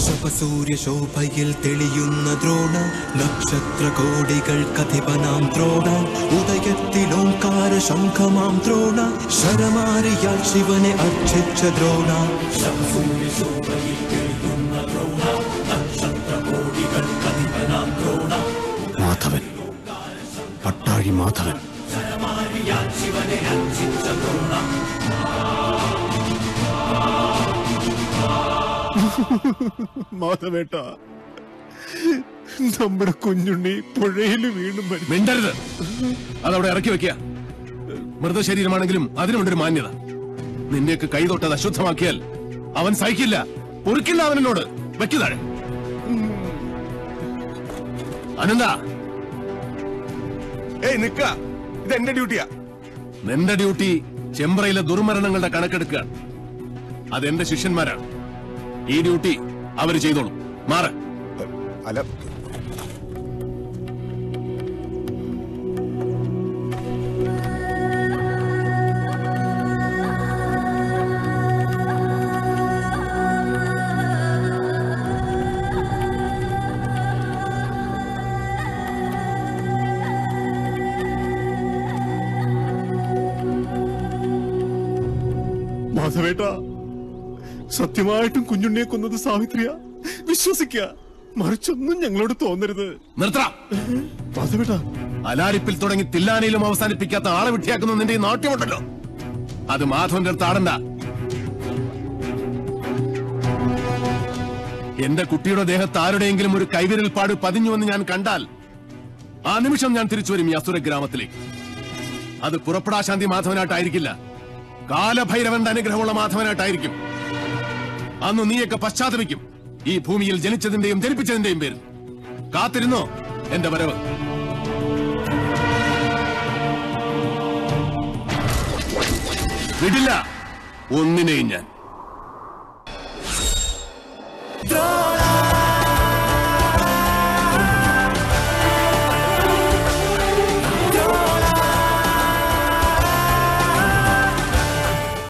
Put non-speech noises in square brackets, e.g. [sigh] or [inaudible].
സൂര്യശോഭയിൽ തെളിയുന്ന ദ്രോണ നക്ഷത്ര കോടികൾ കഥിപനാം ദ്രോണ ഉദയത്തിലോങ്കാര ശംഖമാം ദ്രോണ ശരമാരിയാൽ ശിവനെ അർച്ചിച്ച ദ്രോണ. മാധവൻ പട്ടാഴി മാധവൻ. ശരമാരിയാൽ ശിവനെ അർച്ചിച്ച ദ്രോണ. [laughs] മാധവേട്ട നമ്മുടെ കുഞ്ഞുണ്ണി പുഴയിൽ വീണ്ടും മരിച്ചു. മിണ്ടരുത്. അതവിടെ ഇറക്കി വെക്കുക. മൃതശരീരമാണെങ്കിലും അതിനുമുണ്ടൊരു മാന്യത. നിന്റെയൊക്കെ കൈ തൊട്ടത് അശുദ്ധമാക്കിയാൽ അവൻ സഹിക്കില്ല. പൊറുക്കില്ല അവനോട് വെക്കുതാഴെ അനന്ത. ഏയ് നിക്ക ഇത് എന്റെ ഡ്യൂട്ടിയാ. നിന്റെ ഡ്യൂട്ടി ചെമ്പ്രയിലെ ദുർമരണങ്ങളുടെ കണക്കെടുക്കുക. അതെന്റെ ശിഷ്യന്മാരാണ്. ഈ ഡ്യൂട്ടി അവർ ചെയ്തോളും. മാറ. അല്ല. മാധവേട്ട സത്യമായിട്ടും കുഞ്ഞുണ്ണിയെ കൊന്നത് സാവിത്രിയ? വിശ്വസിക്ക. മറിച്ചൊന്നും ഞങ്ങളോട് തോന്നരുത്. നിർത്തണം. മാധവേട്ട അലാരിപ്പിൽ തുടങ്ങി തില്ലാനയിലും അവസാനിപ്പിക്കാത്ത ആളെ വിട്ടിയാക്കുന്ന നിന്റെ ഈ നാട്യമുണ്ടല്ലോ. അത് മാധവന്റെ അടുത്ത് ആടണ്ട. എന്റെ കുട്ടിയുടെ ദേഹത്ത് ആരുടെയെങ്കിലും ഒരു കൈവിരൽ പാട് പതിഞ്ഞുവെന്ന് ഞാൻ കണ്ടാൽ ആ നിമിഷം ഞാൻ തിരിച്ചു വരും ഈ അസുര ഗ്രാമത്തിലേക്ക്. അത് പുറപ്പെടാശാന്തി മാധവനായിട്ടായിരിക്കില്ല. കാലഭൈരവന്റെ അനുഗ്രഹമുള്ള മാധവനായിട്ടായിരിക്കും. അന്ന് നീയൊക്കെ പശ്ചാത്തപിക്കും. ഈ ഭൂമിയിൽ ജനിച്ചതിന്റെയും ജനിപ്പിച്ചതിന്റെയും പേരിൽ. കാത്തിരുന്നോ എന്റെ വരവ്? വിടില്ല. ഒന്നിനെയും ഞാൻ.